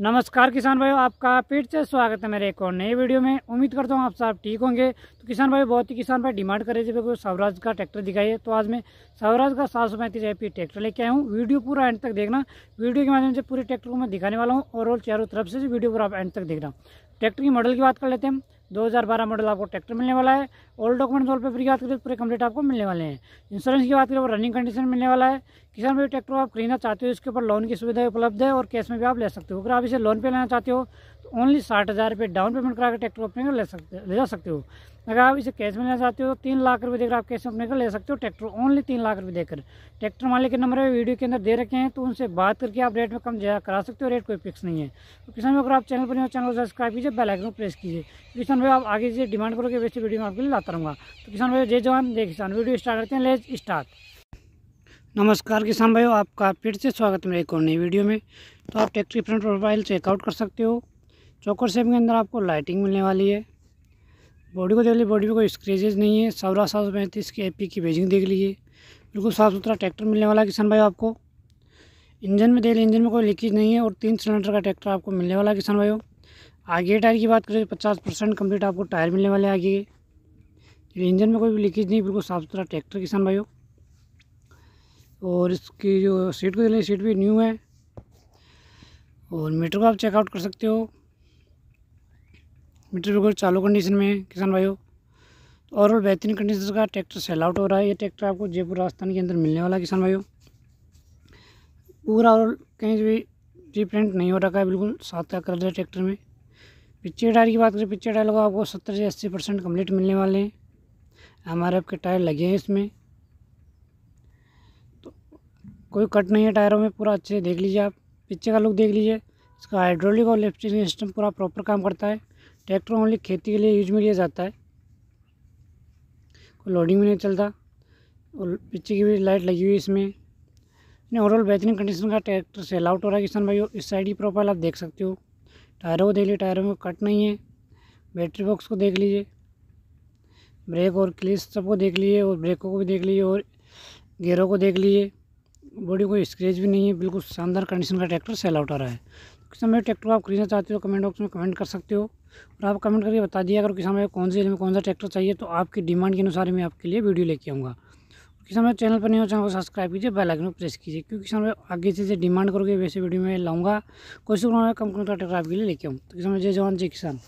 नमस्कार किसान भाई आपका फिर से स्वागत है मेरे एक और नए वीडियो में। उम्मीद करता हूँ आप सब ठीक होंगे। तो किसान भाई बहुत ही किसान भाई डिमांड कर रहे थे कोई स्वराज का ट्रैक्टर दिखाइए। तो आज मैं स्वराज का सात सौ पैंतीस एपी ट्रैक्टर लेके आया हूँ। वीडियो पूरा एंड तक देखना। वीडियो के माध्यम से पूरे ट्रैक्टर को मैं दिखाने वाला हूँ और चारों तरफ़ से वीडियो पूरा आप एंड तक देखना। ट्रैक्टर की मॉडल की बात कर लेते हैं। 2012 मॉडल आपको ट्रैक्टर मिलने वाला है। ऑल डॉक्यूमेंट ऑल पेपर की बात करें पूरे कंप्लीट आपको मिलने वाले हैं। इंश्योरेंस की बात करें रनिंग कंडीशन मिलने वाला है। किसान भाई ट्रैक्टर आप खरीदना चाहते हो, इसके ऊपर लोन की सुविधा उपलब्ध है और कैश में भी आप ले सकते हो। अगर आप इसे लोन पे लेना चाहते हो तो ओनली साठ हज़ार रुपये डाउन पेमेंट करा कर ट्रैक्टर अपने ले सकते, ले जा सकते हो। अगर आप इसे कैश में लेना चाहते हो तो तीन लाख रुपये देकर आप कैश में अपने को ले सकते हो, ट्रैक्टर ओनली तीन लाख रुपये देकर। ट्रैक्टर मालिक के नंबर वीडियो के अंदर दे रखे हैं तो उनसे बात करके आप रेट में कम ज़्यादा करा सकते हो रेट कोई फिक्स नहीं है। तो किसान भाई, अगर आप चैनल पर नहीं हो, चैनल को सब्सक्राइब कीजिए बेल आइकन प्रेस कीजिए। किसान भाई, आप आगे से डिमांड करोगे, वैसे वीडियो में आपके लिए लाता रहूँगा। तो किसान भाई, जय जवान, जय किसान। वीडियो स्टार्ट करते हैं लेज स्टार्ट नमस्कार किसान भाइयों आपका फिर से स्वागत है मेरे एक और नई वीडियो में। तो आप ट्रैक्टर फ्रंट प्रोफ़ाइल चेकआउट कर सकते हो। चौकर सेप के अंदर आपको लाइटिंग मिलने वाली है। बॉडी को देख लीजिए, बॉडी में कोई स्क्रेचेज नहीं है। सौरा सात सौ पैंतीस की ए की बेजिंग देख लीजिए। बिल्कुल साफ़ सुथरा ट्रैक्टर मिलने वाला है किसान भाई आपको। इंजन में देख लीजिए, इंजन में कोई लीकेज नहीं है और तीन सिलेंडर का ट्रैक्टर आपको मिलने वाला है किसान भाइयों। आगे टायर की बात करें तो पचास परसेंट कंप्लीट आपको टायर मिलने वाले आगे। इंजन में कोई भी लीकेज नहीं, बिल्कुल साफ़ सुथरा ट्रैक्टर किसान भाइयों। और इसकी जो सीट को देख लीजिए सीट भी न्यू है। और मीटर को आप चेकआउट कर सकते हो। मीटर बिल्कुल चालू कंडीशन में है, किसान भाइयों। तो ओवरऑल बेहतरीन कंडीशन का ट्रैक्टर सेल आउट हो रहा है। ये ट्रैक्टर आपको जयपुर राजस्थान के अंदर मिलने वाला है, किसान भाइयों। पूरा और कहीं भी रिप्रिंट नहीं हो रखा है, बिल्कुल सात का कलर है ट्रैक्टर में। पिक्चर टायर की बात करें पिक्चर टायर लगा आपको सत्तर से अस्सी परसेंट कंप्लीट मिलने वाले हैं। हमारे आपके टायर लगे हैं इसमें। तो कोई कट नहीं है टायरों में, पूरा अच्छे से देख लीजिए आप। पीछे का लुक देख लीजिए। इसका हाइड्रोलिक और लिफ्टिंग सिस्टम पूरा प्रॉपर काम करता है। ट्रैक्टर ओनली खेती के लिए यूज़ में लिया जाता है। कोई लोडिंग में नहीं चलता, और पीछे की भी लाइट लगी हुई इसमें। ओवरऑल बेहतरीन कंडीशन का ट्रैक्टर सेल आउट हो रहा है किसान भाई इस साइड की प्रोफ़ाइल आप देख सकते हो। टायरों को देख लीजिए टायरों में कट नहीं है। बैटरी बॉक्स को देख लीजिए। ब्रेक और क्लिस सबको देख लीजिए, और ब्रेकों को भी देख लीजिए, और गेयरों को देख लीजिए। बॉडी कोई स्क्रेच भी नहीं है, बिल्कुल शानदार कंडीशन का ट्रैक्टर सेल आउट हो रहा है। किसान भाई ट्रैक्टर आप खरीदना चाहते हो कमेंट बॉक्स में कमेंट कर सकते हो। और आप कमेंट करके बता दिया अगर किसान भाई कौन से में कौन सा ट्रैक्टर चाहिए तो आपकी डिमांड के अनुसार मैं आपके लिए वीडियो लेके आऊँगा। किसान भाई चैनल पर नहीं हो, चैनल को सब्सक्राइब कीजिए बेल आइकन प्रेस कीजिए, क्योंकि किसान भाई आगे से डिमांड करोगे, वैसे वीडियो में लाऊँगा कोशिश करूँगा कम का ट्रैक्टर आपके लिए लेके आऊँ तो किसान जय जवान, जय किसान।